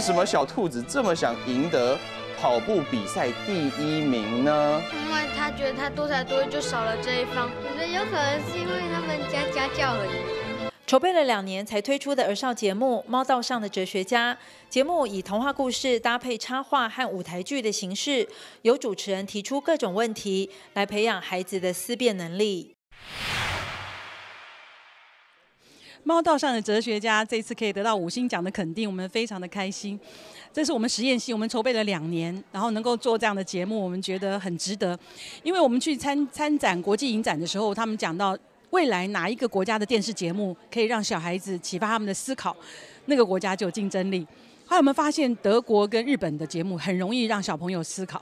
为什么小兔子这么想赢得跑步比赛第一名呢？因为他觉得他多才多艺，就少了这一方。我觉得有可能是因为他们家家教很严。筹备了两年才推出的儿少节目《猫道上的哲学家》，节目以童话故事搭配插画和舞台剧的形式，由主持人提出各种问题，来培养孩子的思辨能力。猫道上的哲学家这次可以得到五星奖的肯定，我们非常的开心。这是我们实验系，我们筹备了两年，然后能够做这样的节目，我们觉得很值得。因为我们去参参展国际影展的时候，他们讲到未来哪一个国家的电视节目可以让小孩子启发他们的思考，那个国家就有竞争力。后来我们发现德国跟日本的节目很容易让小朋友思考，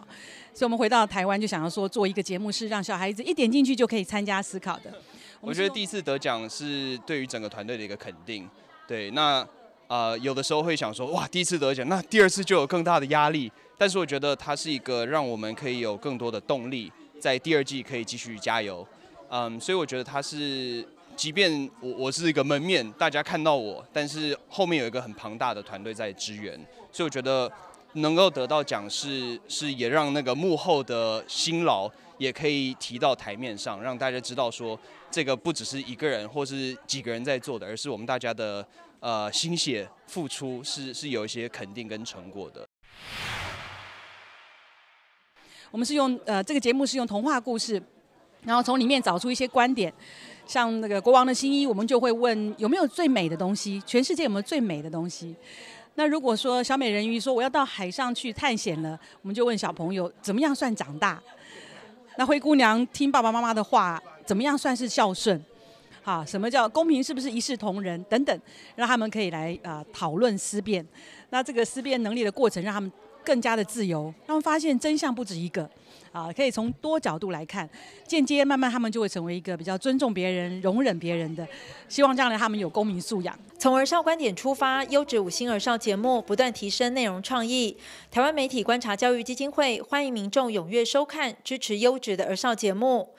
所以我们回到台湾就想要说做一个节目是让小孩子一点进去就可以参加思考的。我觉得第一次得奖是对于整个团队的一个肯定。对，那呃有的时候会想说，哇，第一次得奖，那第二次就有更大的压力。但是我觉得它是一个让我们可以有更多的动力，在第二季可以继续加油。嗯，所以我觉得它是，即便我我是一个门面，大家看到我，但是后面有一个很庞大的团队在支援，所以我觉得能够得到奖是是也让那个幕后的辛劳也可以提到台面上，让大家知道说。这个不只是一个人或是几个人在做的，而是我们大家的呃心血付出是是有一些肯定跟成果的。我们是用呃这个节目是用童话故事，然后从里面找出一些观点，像那个国王的新衣，我们就会问有没有最美的东西，全世界有没有最美的东西？那如果说小美人鱼说我要到海上去探险了，我们就问小朋友怎么样算长大？那灰姑娘听爸爸妈妈的话。怎么样算是孝顺？好，什么叫公平？是不是一视同仁？等等，让他们可以来啊讨论思辨。那这个思辨能力的过程，让他们更加的自由，他们发现真相不止一个啊，可以从多角度来看，间接慢慢他们就会成为一个比较尊重别人、容忍别人的。希望将来他们有公民素养。从儿少观点出发，优质五星儿少节目不断提升内容创意。台湾媒体观察教育基金会欢迎民众踊跃收看，支持优质的儿少节目。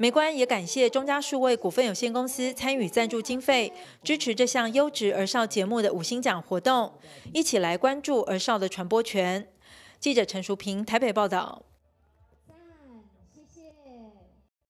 美观也感谢中嘉数位股份有限公司参与赞助经费，支持这项优质儿少节目的五星奖活动，一起来关注儿少的传播权。记者陈淑平台北报道。